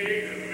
creator.